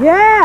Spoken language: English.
Yeah.